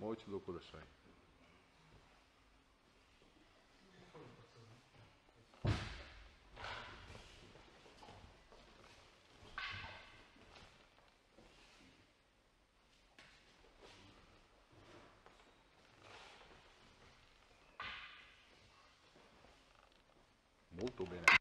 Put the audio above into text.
Molte do coração. Muito bem. Né?